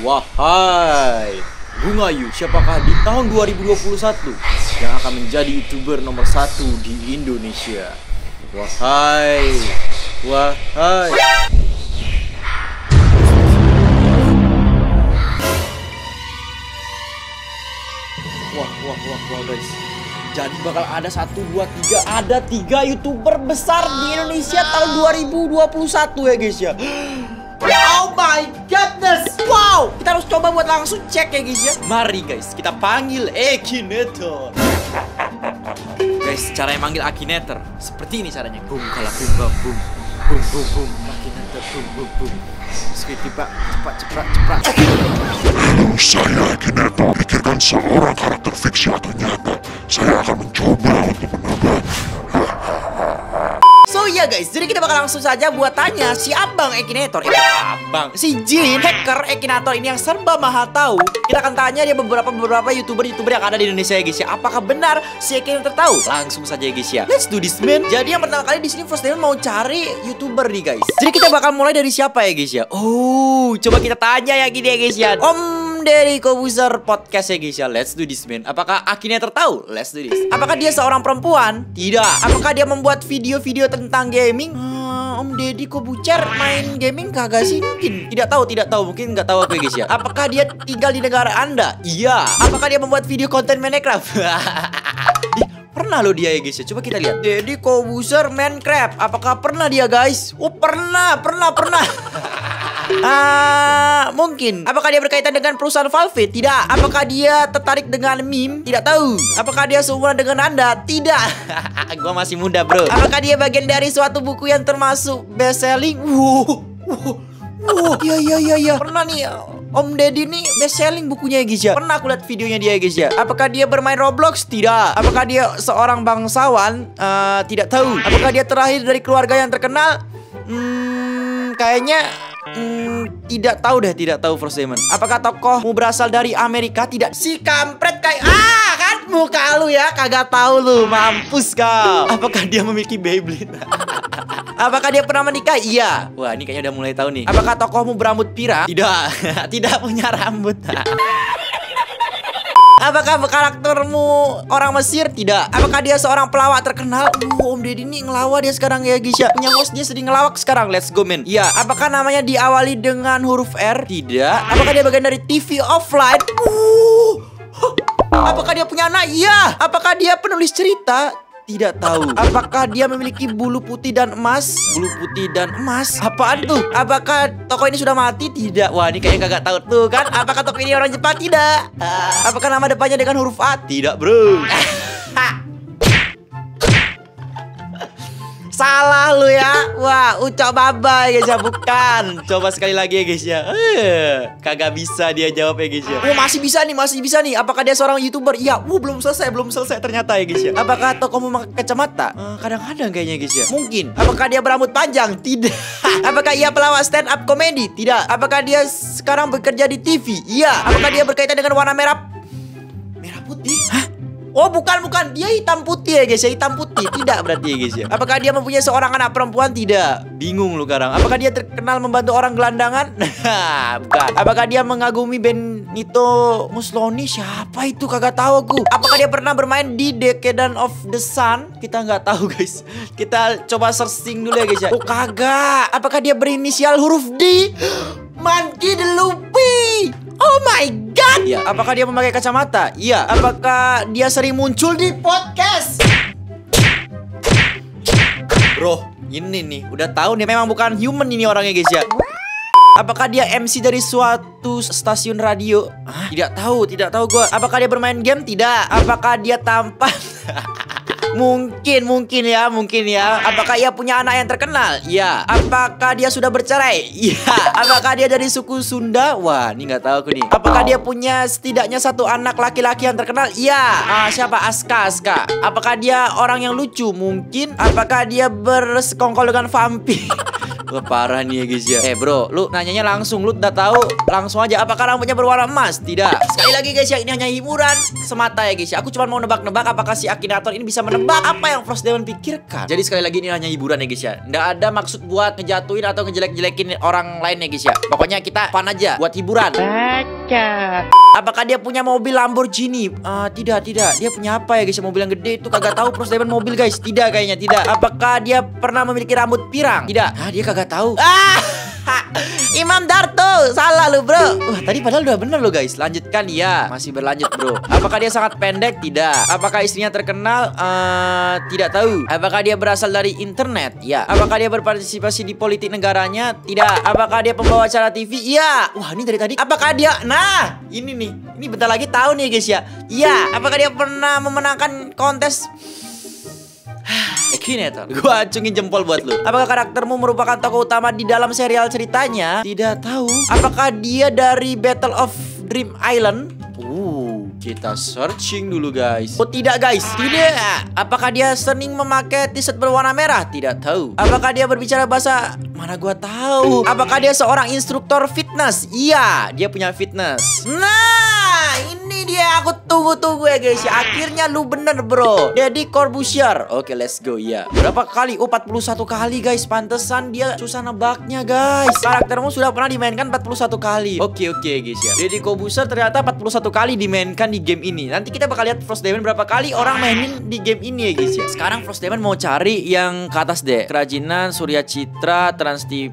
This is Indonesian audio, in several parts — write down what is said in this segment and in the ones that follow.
Wahai Bunga Yu, siapakah di tahun 2021 yang akan menjadi youtuber nomor satu di Indonesia? Wahai, wahai. Wah, wah, wah, wah guys. Jadi bakal ada satu, dua, tiga, ada tiga youtuber besar di Indonesia tahun 2021 ya guys ya. Oh my goodness Wow. Kita harus coba buat langsung cek ya guys ya. Mari guys Kita panggil Akinator. Guys cara yang manggil Akinator Seperti ini caranya. Boom kalau boom bam boom Boom boom boom Akinator boom boom boom Sekali pak Cepat cepat cepat. Halo, saya Akinator. Pikirkan seorang karakter fiksi atau nyata. Saya akan mencoba untuk menambah So ya guys, jadi kita bakal langsung saja buat tanya si Abang Ekinator, eh Abang, si Jin hacker Ekinator ini yang serba maha tahu. Kita akan tanya dia beberapa beberapa youtuber youtuber yang ada di Indonesia ya guys ya. Apakah benar si Ekinator tahu? Langsung saja ya guys ya. Let's do this man. Jadi yang pertama kali di sini First Demon mau cari youtuber nih guys. Jadi kita bakal mulai dari siapa ya guys ya? Oh, coba kita tanya ya gini ya guys ya. Om dari Kobuser Podcast ya guys ya Let's do this man Apakah Akinator tahu? Let's do this Apakah dia seorang perempuan? Tidak Apakah dia membuat video-video tentang gaming? Hmm, Om Deddy Kobucer main gaming kagak sih? Mungkin Tidak tahu, tidak tahu Mungkin nggak tahu ya guys ya Apakah dia tinggal di negara anda? Iya Apakah dia membuat video konten Minecraft? Pernah loh dia ya guys ya Coba kita lihat Deddy Kobuser Minecraft Apakah pernah dia guys? Oh pernah, pernah, pernah Ah, mungkin. Apakah dia berkaitan dengan perusahaan Valve? Tidak. Apakah dia tertarik dengan meme? Tidak tahu. Apakah dia seumuran dengan Anda? Tidak. Gua masih muda, Bro. Apakah dia bagian dari suatu buku yang termasuk best selling? Wow. Wow. Wow. Iya, iya, iya, iya. Pernah nih Om Deddy nih best selling bukunya ya guys ya Pernah aku lihat videonya dia ya guys ya Apakah dia bermain Roblox? Tidak Apakah dia seorang bangsawan? Eh, tidak tahu Apakah dia terakhir dari keluarga yang terkenal? Hmm, kayaknya Hmm, tidak tahu deh, tidak tahu First Demon. Apakah tokohmu berasal dari Amerika? Tidak. Si kampret kayak ah kan muka lu ya kagak tahu lu, mampus kau. Apakah dia memiliki Beyblade? Apakah dia pernah menikah? Iya. Wah, ini kayaknya udah mulai tahu nih. Apakah tokohmu berambut pirang? Tidak. tidak punya rambut. Apakah karaktermu orang Mesir? Tidak. Apakah dia seorang pelawak terkenal? Uh, Om Deddy ini ngelawak dia sekarang ya guys ya. Punya host dia sedang ngelawak sekarang. Let's go men. Ya. Apakah namanya diawali dengan huruf R? Tidak. Apakah dia bagian dari TV offline? Uh. Apakah dia punya anak? Iya. Apakah dia penulis cerita? Tidak tahu. Apakah dia memiliki bulu putih dan emas? Bulu putih dan emas? Apaan tuh? Apakah toko ini sudah mati? Tidak. Wah, ini kayaknya kagak tahu tuh kan. Apakah toko ini orang Jepang? Tidak. Apakah nama depannya dengan huruf A? Tidak, Bro. Salah lu ya. Wah ucap baba guys ya Bukan. Coba sekali lagi ya guys ya. Eh, Kagak bisa dia jawab ya guys ya. Oh masih bisa nih Masih bisa nih. Apakah dia seorang youtuber? Iya uh, belum selesai Belum selesai ternyata ya guys ya. Apakah tokomu memakai kacamata? Eh, Kadang-kadang kayaknya guys ya. Mungkin. Apakah dia berambut panjang? Tidak. Apakah ia pelawak stand up comedy Tidak. Apakah dia sekarang bekerja di TV Iya. Apakah dia berkaitan dengan warna merah? Merah putih? Hah? Oh bukan bukan. Dia hitam putih ya guys ya hitam putih. Tidak berarti ya guys ya. Apakah dia mempunyai seorang anak perempuan? Tidak. Bingung lu sekarang Apakah dia terkenal membantu orang gelandangan? Bukan. Apakah dia mengagumi Benito Mussolini? Siapa itu? Kagak tahu aku. Apakah dia pernah bermain di Decadence of the Sun? Kita nggak tahu guys. Kita coba searching dulu ya guys ya. Oh kagak. Apakah dia berinisial huruf D? Monkey the Oh my god Ya apakah dia memakai kacamata Iya Apakah dia sering muncul di podcast Bro ini nih Udah tahu nih memang bukan human ini orangnya guys ya Apakah dia MC dari suatu stasiun radio? Hah? Tidak tahu, tidak tahu gua. Apakah dia bermain game? Tidak. Apakah dia tampan? mungkin, mungkin ya, mungkin ya. Apakah ia punya anak yang terkenal? Iya. Apakah dia sudah bercerai? Iya. Apakah dia dari suku Sunda? Wah, ini nggak tahu aku nih. Apakah dia punya setidaknya satu anak laki-laki yang terkenal? Iya. Ah, siapa? Aska, Aska. Apakah dia orang yang lucu? Mungkin. Apakah dia bersekongkol dengan vampir? Wah parah nih ya guys ya Eh bro lu nanyanya langsung Lu udah tahu langsung aja Apakah rambutnya berwarna emas? Tidak Sekali lagi guys ya Ini hanya hiburan semata ya guys ya Aku cuma mau nebak-nebak Apakah si Akinator ini bisa menebak Apa yang Frost Demon pikirkan Jadi sekali lagi ini hanya hiburan ya guys ya Nggak ada maksud buat ngejatuhin Atau ngejelek-jelekin orang lain ya guys ya Pokoknya kita fun aja Buat hiburan Apakah dia punya mobil Lamborghini? Uh, tidak, tidak. Dia punya apa ya guys? Mobil yang gede itu kagak tahu Frost Demon mobil guys. Tidak kayaknya, tidak. Apakah dia pernah memiliki rambut pirang? Tidak. Ah, dia kagak tahu. Ah! Imam Darto Salah lu bro Wah tadi padahal udah bener lo guys Lanjutkan ya Masih berlanjut bro Apakah dia sangat pendek? Tidak Apakah istrinya terkenal? Uh, tidak tahu Apakah dia berasal dari internet? Ya Apakah dia berpartisipasi di politik negaranya? Tidak Apakah dia pembawa acara TV? Iya Wah ini dari tadi Apakah dia Nah ini nih Ini bentar lagi tahu nih guys ya Iya Apakah dia pernah memenangkan kontes Akinator Gua acungin jempol buat lu. Apakah karaktermu merupakan tokoh utama di dalam serial ceritanya? Tidak tahu. Apakah dia dari Battle of Dream Island? Uh, kita searching dulu guys. Oh tidak guys. Tidak. Apakah dia sering memakai t-shirt berwarna merah? Tidak tahu. Apakah dia berbicara bahasa Mana gua tahu? Apakah dia seorang instruktur fitness? Iya. Dia punya fitness. Nah ini dia. Aku tunggu-tunggu ya guys. Ya Akhirnya lu bener bro. Deddy Corbusier. Oke let's go ya. Berapa kali? Oh 41 kali guys. Pantesan dia susah nebaknya guys. Karaktermu sudah pernah dimainkan 41 kali. Oke oke guys ya. Deddy Corbusier ternyata 41 kali dimainkan di game ini. Nanti kita bakal lihat Frost Demon berapa kali orang mainin di game ini ya guys ya. Sekarang Frost Demon mau cari yang ke atas deh. Kerajinan, Surya Citra, Trans TV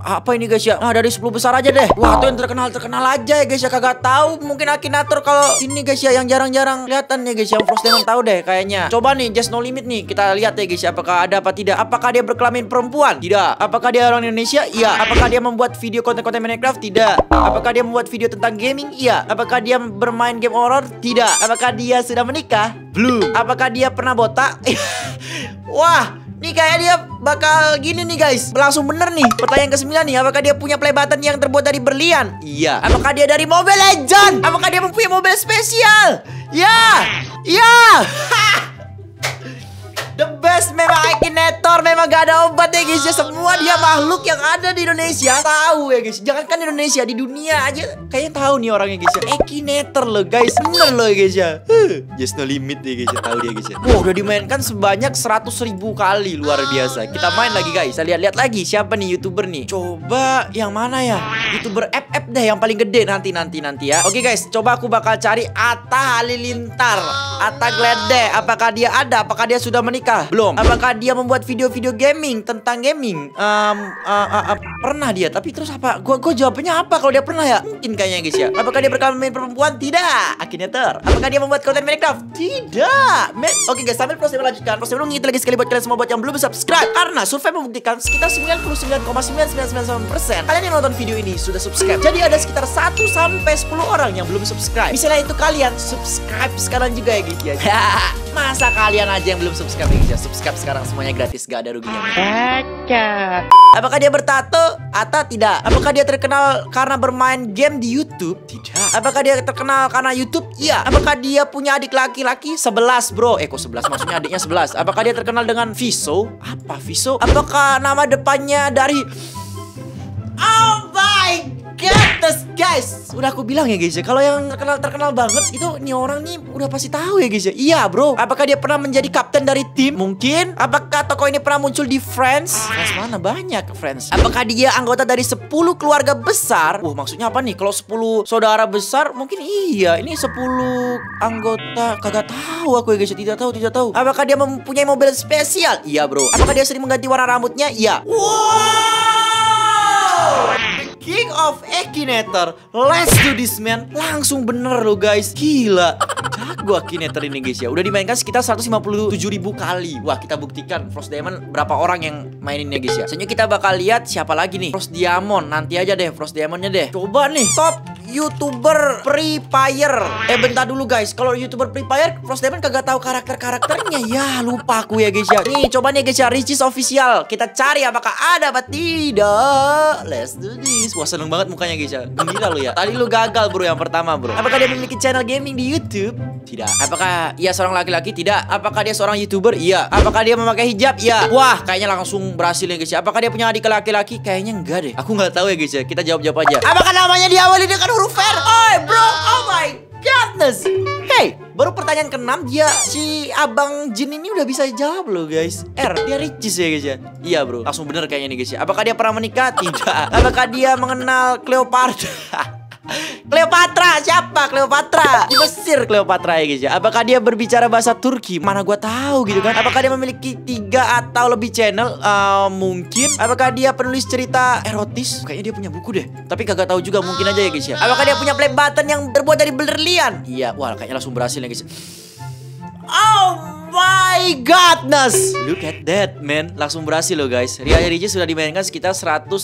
Apa ini guys ya? Nah dari 10 besar aja deh. Wah tuh yang terkenal-terkenal aja ya guys ya. Kagak tahu. Mungkin Akinator kalau ini guys ya yang jarang-jarang kelihatan ya guys yang Frost Demon tahu deh kayaknya Coba nih Just No Limit nih kita lihat ya guys ya Apakah ada apa tidak Apakah dia berkelamin perempuan? Tidak Apakah dia orang Indonesia? Iya Apakah dia membuat video konten-konten Minecraft? Tidak Apakah dia membuat video tentang gaming? Iya Apakah dia bermain game horror? Tidak. Apakah dia sudah menikah? Belum. Apakah dia pernah botak? Wah, Nih kayak dia bakal gini nih guys Langsung bener nih Pertanyaan ke-9 nih Apakah dia punya play button yang terbuat dari berlian? Iya Apakah dia dari Mobile Legend? Apakah dia mempunyai mobil spesial? Ya Ya The best memang Akinator Memang gak ada obat ya guys ya. Semua dia makhluk yang ada di Indonesia. Tahu ya guys. Jangan kan di Indonesia Di dunia aja. Kayaknya tahu nih orangnya guys ya. Akinator loh guys. Bener loh guys ya. Huh. Just no limit ya guys ya. Tahu dia guys ya. Wow udah dimainkan sebanyak 100 ribu kali Luar biasa. Kita main lagi guys. Kita lihat-lihat lagi Siapa nih youtuber nih. Coba yang mana ya? Youtuber FF deh Yang paling gede nanti nanti nanti ya. Oke guys. Coba aku bakal cari Atta Halilintar. Atta Glede Apakah dia ada? Apakah dia sudah menikah? Menikah? Belum. Apakah dia membuat video-video gaming tentang gaming? Um, uh, uh, uh, pernah dia. Tapi terus apa? Gua gua jawabnya apa kalau dia pernah ya? Mungkin kayaknya guys ya. Apakah dia berkelamin perempuan? Tidak. Akhirnya ter. Apakah dia membuat konten Minecraft? Tidak. Men Oke guys, sambil proses melanjutkan. Proses dulu lagi sekali buat kalian semua buat yang belum subscribe. Karena survei membuktikan sekitar 99,999% kalian yang nonton video ini sudah subscribe. Jadi ada sekitar 1 sampai 10 orang yang belum subscribe. Misalnya itu kalian subscribe sekarang juga ya guys ya. Masa kalian aja yang belum subscribe ya guys ya? Subscribe sekarang semuanya gratis, gak ada ruginya. Baca. Apakah dia bertato atau tidak? Apakah dia terkenal karena bermain game di YouTube? Tidak. Apakah dia terkenal karena YouTube? Iya. Apakah dia punya adik laki-laki? 11 bro. Eh kok 11? Maksudnya adiknya 11. Apakah dia terkenal dengan Viso? Apa Viso? Apakah nama depannya dari... Oh my goodness guys. Udah aku bilang ya guys ya Kalau yang terkenal terkenal banget Itu nih orang nih udah pasti tahu ya guys ya Iya bro. Apakah dia pernah menjadi kapten dari tim? Mungkin. Apakah tokoh ini pernah muncul di Friends? Friends mana? Banyak Friends. Apakah dia anggota dari 10 keluarga besar? Wah maksudnya apa nih? Kalau 10 saudara besar Mungkin iya. Ini 10 anggota. Kagak tahu aku ya guys ya Tidak tahu tidak tahu. Apakah dia mempunyai mobil spesial? Iya bro. Apakah dia sering mengganti warna rambutnya? Iya. Wow King of Akinator. Let's do this man. Langsung bener loh guys. Gila. Jago Akinator ini guys ya. Udah dimainkan sekitar 157 ribu kali. Wah kita buktikan. Frost Diamond Berapa orang yang maininnya guys ya? Selanjutnya kita bakal lihat siapa lagi nih. Frost Diamond. Nanti aja deh Frost Diamondnya deh. Coba nih. Top YouTuber Free Fire. Eh bentar dulu guys, kalau YouTuber Free Fire Frost Diamond kagak tahu karakter-karakternya. Ya, lupa aku ya guys ya. Nih, coba nih guys ya, Ricis official. Kita cari apakah ada apa tidak. Let's do this. Wah, seneng banget mukanya guys ya. Gila lu ya. Tadi lu gagal bro yang pertama bro. Apakah dia memiliki channel gaming di YouTube? Tidak. Apakah ia seorang laki-laki? Tidak. Apakah dia seorang YouTuber? Iya. Apakah dia memakai hijab? Iya. Wah, kayaknya langsung berhasil ya guys ya. Apakah dia punya adik laki-laki? Kayaknya enggak deh. Aku nggak tahu ya guys ya. Kita jawab-jawab aja. Apakah namanya diawali dengan huruf R? Oh, bro. Oh my goodness. Hey, baru pertanyaan ke-6 dia si Abang Jin ini udah bisa jawab loh guys. R, dia Ricis ya guys ya. Iya bro, langsung bener kayaknya nih guys ya. Apakah dia pernah menikah? Tidak. Apakah dia mengenal Cleopatra? Cleopatra siapa Cleopatra di Mesir Cleopatra ya guys ya. Apakah dia berbicara bahasa Turki? Mana gua tahu gitu kan? Apakah dia memiliki tiga atau lebih channel? Uh, mungkin. Apakah dia penulis cerita erotis? Kayaknya dia punya buku deh. Tapi kagak tahu juga mungkin aja ya guys ya. Apakah dia punya play button yang terbuat dari berlian? Iya wah kayaknya langsung berhasil ya guys Oh my godness. Look at that man. Langsung berhasil loh guys. Ria Riji sudah dimainkan sekitar 114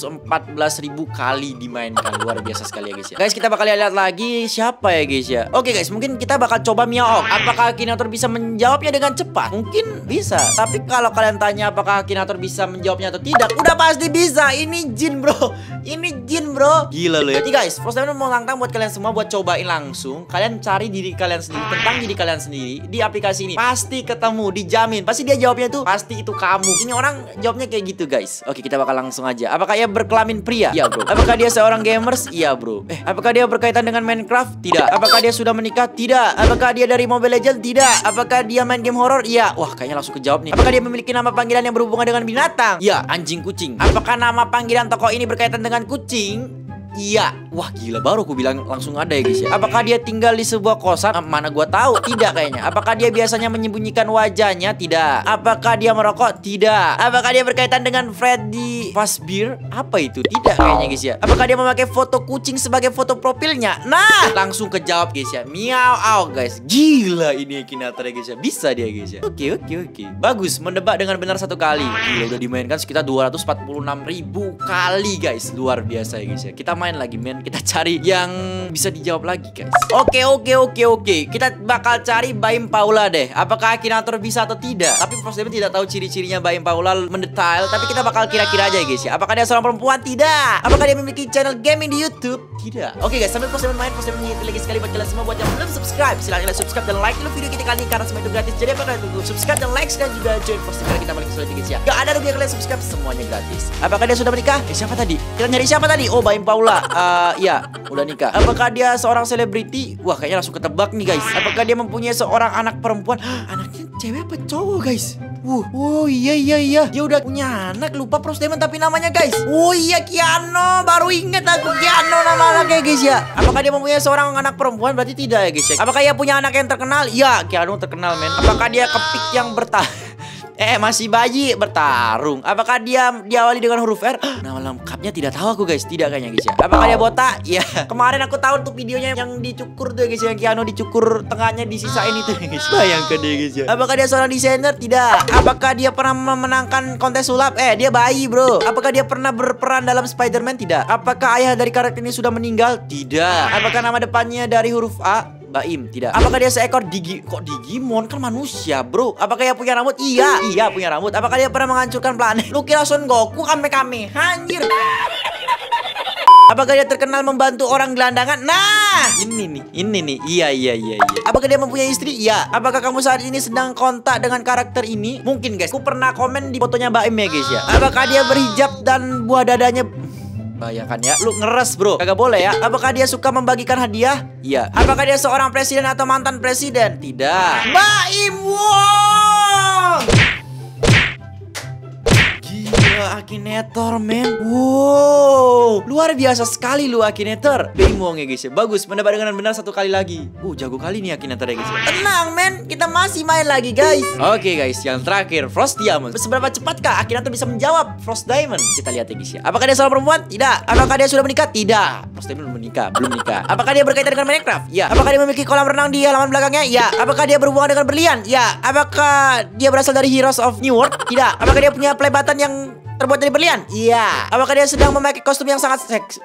ribu kali dimainkan. Luar biasa sekali ya guys ya. Guys kita bakal lihat lagi siapa ya guys ya. Oke guys mungkin kita bakal coba Miao Apakah Akinator bisa menjawabnya dengan cepat? Mungkin bisa. Tapi kalau kalian tanya apakah Akinator bisa menjawabnya atau tidak Udah pasti bisa. Ini Jin bro. Ini Jin bro. Gila loh ya. Jadi guys First time mau tantang buat kalian semua buat cobain langsung. Kalian cari diri kalian sendiri Tentang diri kalian sendiri Di aplikasi ini. Pasti ketemu dijamin. Pasti dia jawabnya tuh pasti itu kamu. Ini orang jawabnya kayak gitu guys. Oke kita bakal langsung aja. Apakah ia berkelamin pria? Iya bro. Apakah dia seorang gamers? Iya bro. Eh apakah dia berkaitan dengan Minecraft? Tidak. Apakah dia sudah menikah? Tidak. Apakah dia dari Mobile Legends? Tidak. Apakah dia main game horror? Iya. Wah kayaknya langsung kejawab nih. Apakah dia memiliki nama panggilan yang berhubungan dengan binatang? Iya anjing kucing. Apakah nama panggilan tokoh ini berkaitan dengan kucing Iya, wah gila baru aku bilang langsung ada ya guys ya. Apakah dia tinggal di sebuah kosan? Ah, Mana gua tahu? Tidak kayaknya. Apakah dia biasanya menyembunyikan wajahnya? Tidak. Apakah dia merokok? Tidak. Apakah dia berkaitan dengan Freddy Fazbear? Apa itu? Tidak kayaknya guys ya. Apakah dia memakai foto kucing sebagai foto profilnya? Nah, langsung kejawab guys ya. Miau au guys. Gila ini Akinator ya guys ya. Bisa dia guys ya. Oke, oke, oke. Bagus, mendebak dengan benar satu kali. Gila udah dimainkan sekitar 246 ribu kali guys. Luar biasa ya guys ya. Kita main lagi men. Kita cari yang bisa dijawab lagi guys. Oke oke oke oke. Kita bakal cari Baim Paula deh. Apakah Akinator bisa atau tidak? Tapi Frost Demon tidak tahu ciri-cirinya Baim Paula mendetail. Tapi kita bakal kira-kira aja guys ya. Apakah dia seorang perempuan? Tidak. Apakah dia memiliki channel gaming di Youtube? Tidak. Oke guys sambil Frost Demon main Frost Demon lagi sekali buat kalian semua. Buat yang belum subscribe Silahkan like, subscribe dan like dulu video kita kali ini Karena semua itu gratis. Jadi apa kalian tunggu Subscribe dan like dan juga join Frost Demon Kita balik selanjutnya guys ya. Gak ada rugi kalian subscribe Semuanya gratis. Apakah dia sudah menikah? Eh siapa tadi? Kita nyari siapa tadi? Oh Baim Paula uh, Ya udah nikah Apakah dia seorang selebriti? Wah kayaknya langsung ketebak nih guys Apakah dia mempunyai seorang anak perempuan? Anaknya cewek apa cowok guys? Wuh, oh iya iya iya Dia udah punya anak lupa Pros Demon tapi namanya guys Oh iya Kiano Baru inget aku Kiano nama anaknya guys ya Apakah dia mempunyai seorang anak perempuan? Berarti tidak ya guys ya Apakah dia punya anak yang terkenal? Iya Kiano terkenal men Apakah dia kepik yang bertahan? Eh masih bayi bertarung Apakah dia diawali dengan huruf R? Nama lengkapnya tidak tahu aku guys Tidak kayaknya guys ya Apakah dia botak? Ya Kemarin aku tahu tuh videonya yang dicukur tuh guys Yang Kiano dicukur tengahnya disisain itu guys Bayangkan deh guys ya Apakah dia seorang desainer? Tidak Apakah dia pernah memenangkan kontes sulap? Eh dia bayi bro Apakah dia pernah berperan dalam Spider-Man? Tidak Apakah ayah dari karakter ini sudah meninggal? Tidak Apakah nama depannya dari huruf A? Baim, tidak. Apakah dia seekor digi kok Digimon kan manusia, Bro? Apakah dia punya rambut? Iya, iya punya rambut. Apakah dia pernah menghancurkan planet? Lu kira Son Goku kame kame? Anjir. Apakah dia terkenal membantu orang gelandangan? Nah, ini nih, ini nih. Iya, iya, iya, iya. Apakah dia mempunyai istri? Iya. Apakah kamu saat ini sedang kontak dengan karakter ini? Mungkin, guys. Aku pernah komen di fotonya Baim ya, guys ya. Apakah dia berhijab dan buah dadanya Bayangkan ya, lu ngeres bro. Kagak boleh ya. Apakah dia suka membagikan hadiah? Iya. Apakah dia seorang presiden atau mantan presiden? Tidak. Baim Wong Gila Akinator men. Wow. Luar biasa sekali lu Akinator. Baim Wong ya guys ya. Bagus mendapat dengan benar satu kali lagi. Uh jago kali nih Akinator ya guys ya. Tenang men. Kita masih main lagi guys. Oke guys. Yang terakhir Frost Diamond. Seberapa cepatkah Akinator bisa menjawab Frost Diamond? Kita lihat ya guys ya. Apakah dia seorang perempuan? Tidak. Apakah dia sudah menikah? Tidak. Frost Diamond belum menikah. Belum nikah Apakah dia berkaitan dengan Minecraft? Ya. Apakah dia memiliki kolam renang di halaman belakangnya? Ya. Apakah dia berhubungan dengan berlian? Ya. Apakah dia berasal dari Heroes of New World? Tidak. Apakah dia punya button yang terbuat dari berlian? Iya. Apakah dia sedang memakai kostum yang sangat seks?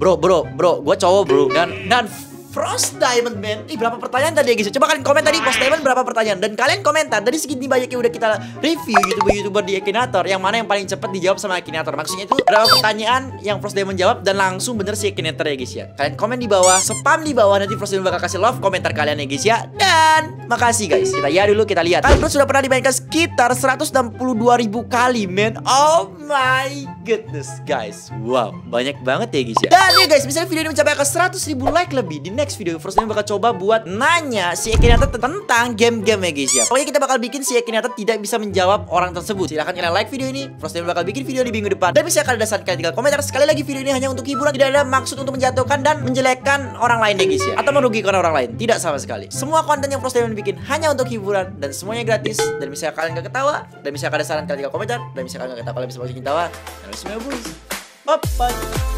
Bro, bro, bro, gue cowok bro Dan dan Frost Diamond Man. Ih berapa pertanyaan tadi ya guys Coba kalian komen tadi Frost Diamond berapa pertanyaan? Dan kalian komentar Dari segini banyak yang udah kita review Youtuber-youtuber di Akinator. Yang mana yang paling cepat dijawab sama Akinator? Maksudnya itu berapa pertanyaan yang Frost Diamond jawab Dan langsung bener si Akinator ya guys ya Kalian komen di bawah Spam di bawah Nanti Frost Diamond bakal kasih love komentar kalian ya guys ya Dan makasih guys. Kita ya dulu kita lihat. Kalian sudah pernah dimainkan sekitar 162 ribu kali men Oh my goodness guys. Wow banyak banget ya guys ya Dan ya guys misalnya video ini mencapai ke 100 ribu like lebih Di next video First Name bakal coba buat nanya si Ekinata tentang game-game ya guys ya Pokoknya kita bakal bikin si Ekinata tidak bisa menjawab orang tersebut. Silahkan kalian like video ini First Name bakal bikin video di minggu depan. Dan bisa kalian dasarkan tinggal komentar. Sekali lagi video ini hanya untuk hiburan Tidak ada maksud untuk menjatuhkan dan menjelekkan orang lain ya guys ya Atau merugikan orang lain Tidak sama sekali. Semua konten yang First Name bikin hanya untuk hiburan Dan semuanya gratis. Dan bisa kalian gak ketawa Dan bisa kalian saran kalian tinggal komentar. Dan bisa kalian gak ketawa kalian bisa makin tawa. Dan semuanya boys. Bye bye